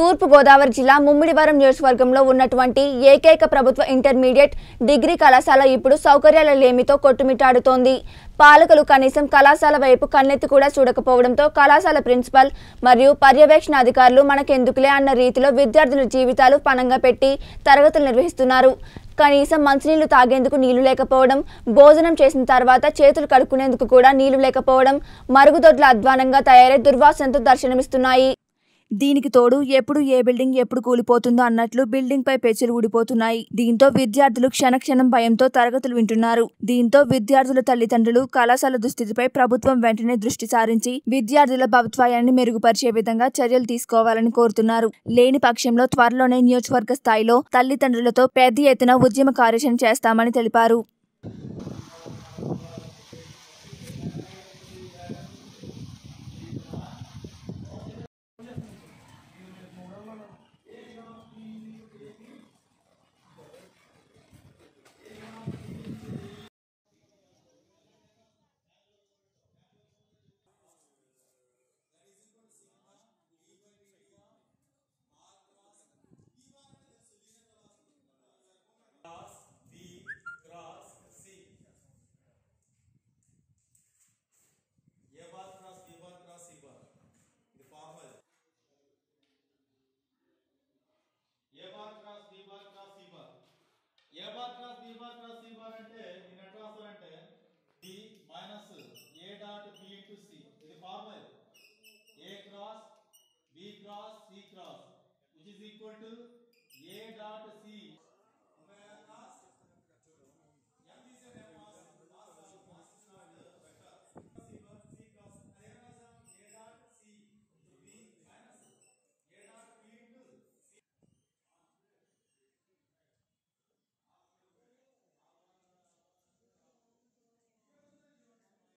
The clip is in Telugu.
తూర్పుగోదావరి జిల్లా ముమ్మిడివరం నియోజకవర్గంలో ఉన్నటువంటి ఏకైక ప్రభుత్వ ఇంటర్మీడియట్ డిగ్రీ కళాశాల ఇప్పుడు సౌకర్యాల లేమితో కొట్టుమిట్టాడుతోంది. పాలకులు కనీసం కళాశాల వైపు కన్నెత్తి కూడా చూడకపోవడంతో కళాశాల ప్రిన్సిపల్ మరియు పర్యవేక్షణ అధికారులు మనకెందుకులే అన్న రీతిలో విద్యార్థుల జీవితాలు పణంగా పెట్టి తరగతులు నిర్వహిస్తున్నారు. కనీసం మంచినీళ్ళు తాగేందుకు నీళ్ళు లేకపోవడం భోజనం చేసిన తర్వాత చేతులు కడుక్కునేందుకు కూడా నీళ్ళు లేకపోవడం మరుగుదొడ్ల అధ్వానంగా తయారై దుర్వాసనతో దర్శనమిస్తున్నాయి. దీనికి తోడు ఎప్పుడు ఏ బిల్డింగ్ ఎప్పుడు కూలిపోతుందో అన్నట్లు బిల్డింగ్ పై పెచ్చులు ఊడిపోతున్నాయి. దీంతో విద్యార్థులు క్షణక్షణం భయంతో తరగతులు వింటున్నారు. దీంతో విద్యార్థుల తల్లిదండ్రులు కళాశాల దుస్థితిపై ప్రభుత్వం వెంటనే దృష్టి సారించి విద్యార్థుల భవిత్వాయాన్ని మెరుగుపరిచే విధంగా చర్యలు తీసుకోవాలని కోరుతున్నారు. లేని పక్షంలో త్వరలోనే నియోజకవర్గ స్థాయిలో తల్లిదండ్రులతో పెద్ద ఎత్తున ఉద్యమ కార్యాచరణ చేస్తామని తెలిపారు A bar cross B bar cross C bar ఇది formal A bar cross B bar cross C bar A bar cross C bar అంటే దీన్ని ఎట్లా రాస్తారంటే D minus A dot B into C ఇది formal A cross B cross C cross which is equal to A dot C